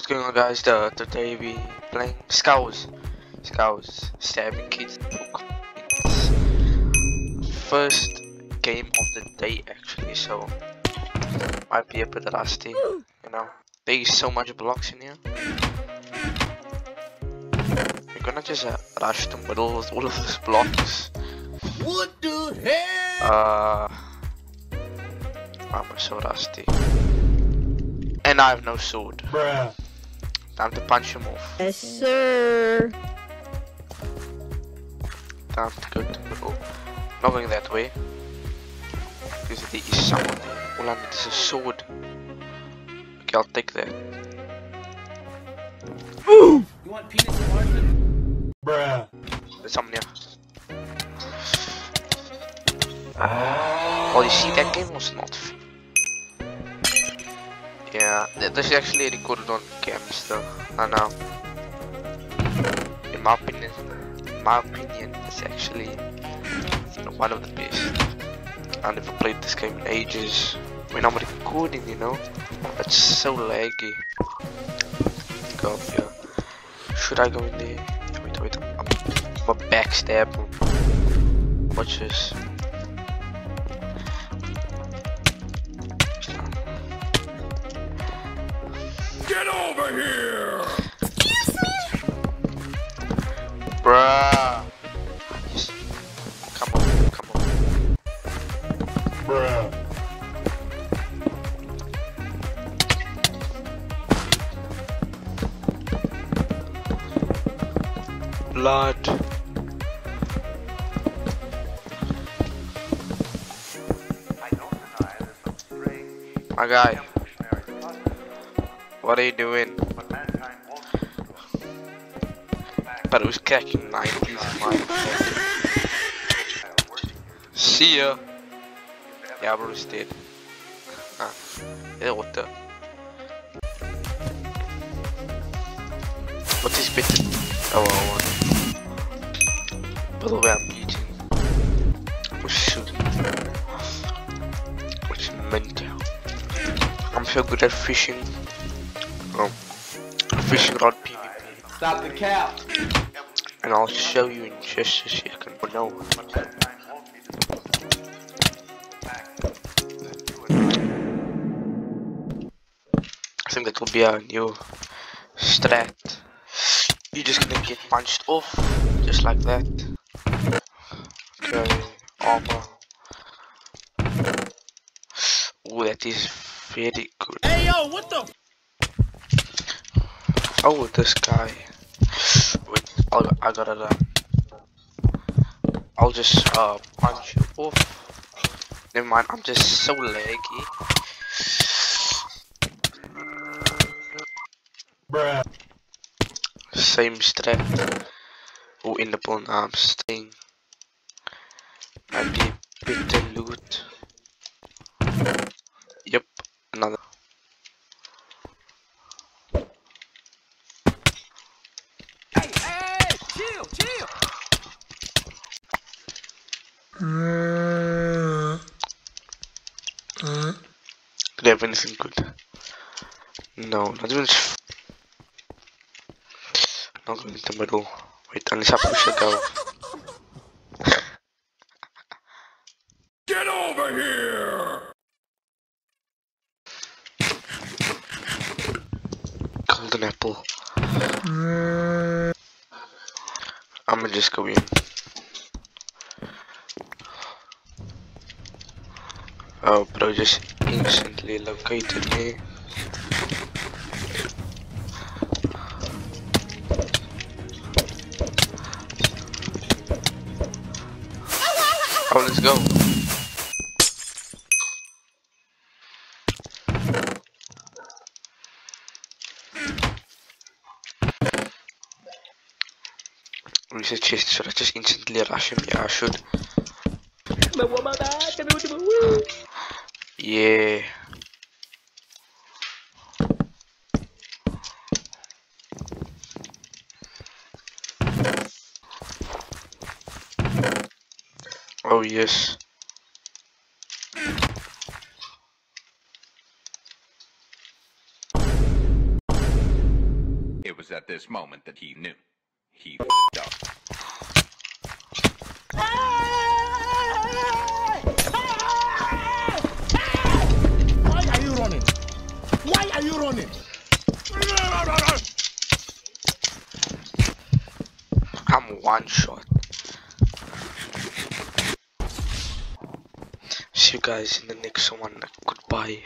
what's going on guys? The, today we playing Skywars. Skywars stabbing kids. First game of the day actually, so might be a bit rusty, you know. There's so much blocks in here. We're gonna just uh, rush the middle with all of these blocks. What the hell? Uh, I'm so rusty. And I have no sword. Bruh. Time to punch him off. Yes, sir. Time to go to the middle. Not going that way. Because there is someone there. All I need is a sword. Okay, I'll take that. Ooh! You want penis enlargement? Bruh. There's someone here. Ah. Oh, you see, that game was not. f- Yeah, this is actually recorded on cams though. I know. In my opinion, in my opinion, it's actually one of the best. I never played this game in ages. When I'm recording, you know, it's so laggy. Go up here. Should I go in there? Wait, wait, I'm, I'm, a backstab. Watch this. Over here! Bruh. Yes. Come on, come on. Bruh. Blood. My guy, what are you doing? But it was catching 90s in. See ya. Yeah, bro, it's dead. Ah, yeah, what the? What is better? Oh, I want. By the way, I'm eating. Or shooting. Which mental. I'm so good at fishing. Fishing rod PvP. Stop the cap. And I'll show you in just a second. But no. I think that will be a new strat. You're just gonna get punched off, just like that. Okay, armor. Oh, that is very good. Hey yo, what the? Oh, this guy. Wait, I'll, I gotta. Uh, I'll just uh punch you off. Never mind, I'm just so laggy. Bruh. Same strat. Oh, in the bone I'm staying. Might be a bit loot. I have anything good? No, not even. s- Not going in the middle. Wait, unless I push a go. Get over here! Golden apple. I'ma just go in. Oh, bro, just instantly located me. Oh, let's go. Research chest, should I just instantly rush him? Yeah, I should. Yeah. Oh yes. It was at this moment that he knew. He f***ed up. One shot. See you guys in the next one. Goodbye.